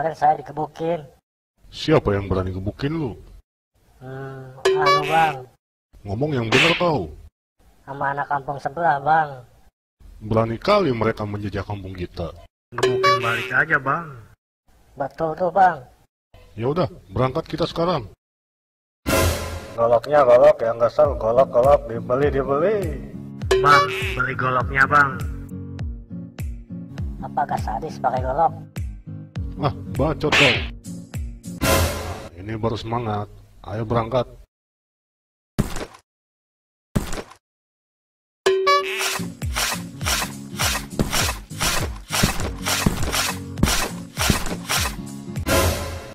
kemarin saya dikebukin. Siapa yang berani gebukin lu? Hmm, anu bang, Ngomong yang bener kau. sama anak kampung sebelah bang. Berani kali mereka menjajah kampung kita. Gebukin balik aja bang. Betul tuh bang. Ya udah, berangkat kita sekarang. Goloknya golok yang kesel, golok golok dibeli dibeli. Bang, beli goloknya bang. Apa gak sadis pakai golok? Ah, bacot. Nah, ini baru semangat. Ayo berangkat.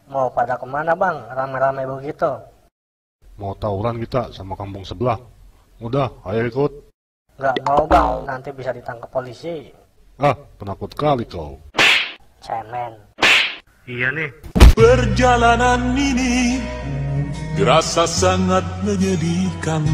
Mau pada ke mana bang? Rame-rame begitu. Mau tawuran kita sama kampung sebelah. Udah, ayo ikut. Gak mau bang, nanti bisa ditangkap polisi. Ah, penakut kali kau. Cemen. Iya nih. Perjalanan ini terasa sangat menyedihkan.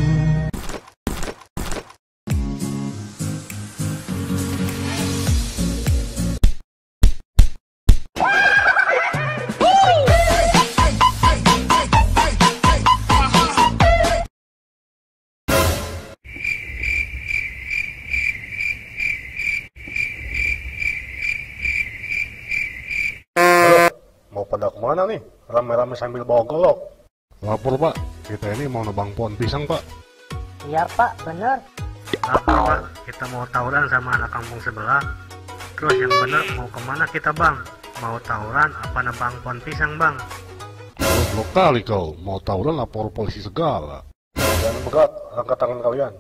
Mau pada ke mana nih? Rame-rame sambil bawa golok. Lapor pak, kita ini mau nebang pohon pisang pak. Iya pak, bener. Apa pak? Kita mau tawuran sama anak kampung sebelah. Terus yang bener mau ke mana kita bang? Mau tawuran apa nebang pohon pisang bang? Goblok kali kau, mau tawuran lapor polisi segala. Jangan berat, angkat tangan kalian.